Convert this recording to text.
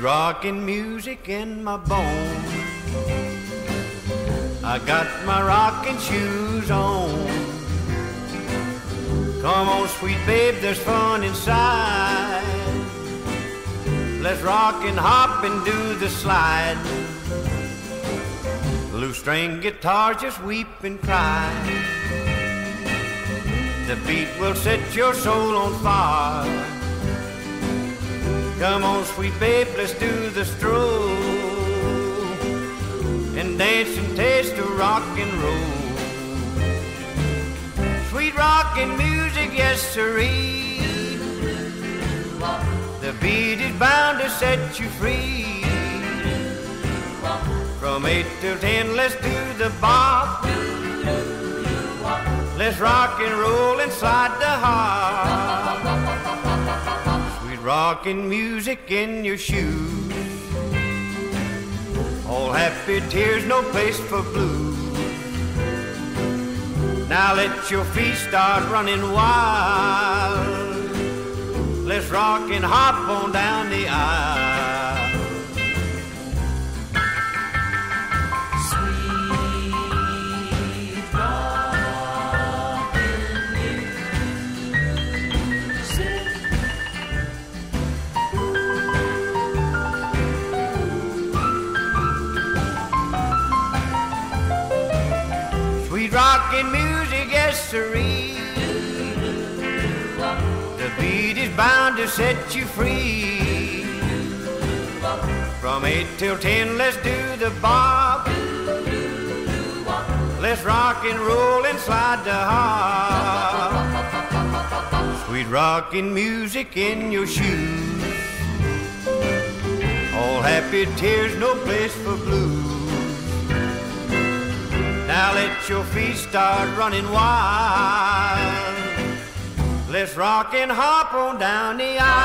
Rockin' music in my bones. I got my rocking shoes on. Come on, sweet babe, there's fun inside. Let's rock and hop and do the slide. Loose string guitar, just weep and cry. The beat will set your soul on fire. Come on, sweet babe, let's do the stroll and dance and taste of rock and roll. Sweet rock and music, yes sirree. The beat is bound to set you free. From eight till ten, let's do the bop. Let's rock and roll and slide the hop. Sweet rockin' music in your shoes. All happy tears, no place for blues. Now let your feet start running wild. Let's rock and hop on down the aisle. Rockin' music, yes sirree. The beat is bound to set you free. From eight till ten, let's do the bop. Let's rock and roll and slide the hop. Sweet rockin' music in your shoes. All happy tears, no place for blues. Now let your feet start running wild. Let's rock and hop on down the aisle.